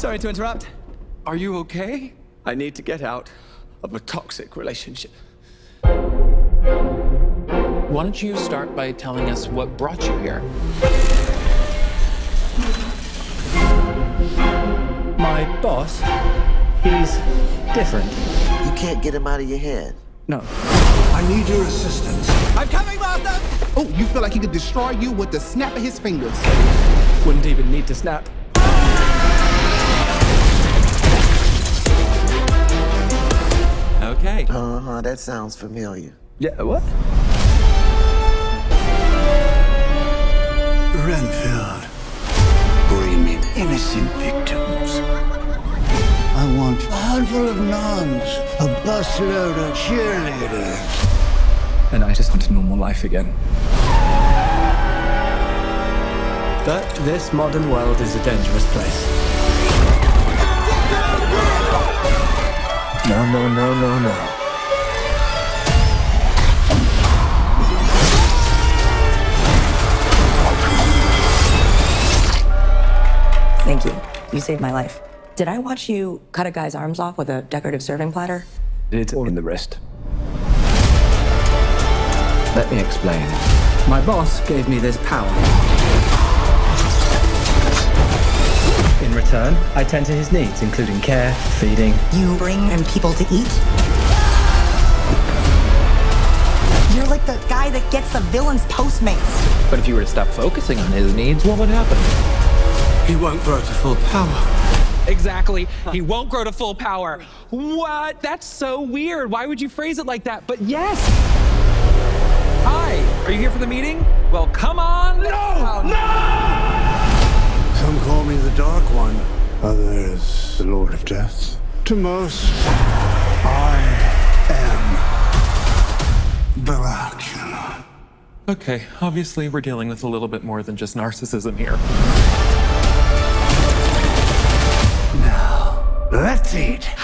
Sorry to interrupt. Are you okay? I need to get out of a toxic relationship. Why don't you start by telling us what brought you here? My boss, he's different. You can't get him out of your head. No. I need your assistance. I'm coming, Master! Oh, you feel like he could destroy you with the snap of his fingers. Wouldn't even need to snap. Okay. Uh huh, that sounds familiar. Yeah, what? Renfield, bring me innocent victims. I want a handful of nuns, a busload of cheerleaders. And I just want a normal life again. But this modern world is a dangerous place. No, no, no, no, no. Thank you. You saved my life. Did I watch you cut a guy's arms off with a decorative serving platter? It's all in the wrist. Let me explain. My boss gave me this power. In return, I tend to his needs, including care, feeding. You bring in people to eat? You're like the guy that gets the villain's Postmates. But if you were to stop focusing on his needs, what would happen? He won't grow to full power. Exactly. He won't grow to full power. What? That's so weird. Why would you phrase it like that? But yes. Hi. Are you here for the meeting? Well, come on. No! No! Some call me the Dark One, others the Lord of Death. To most, I am Barack. Okay, obviously we're dealing with a little bit more than just narcissism here. Eat.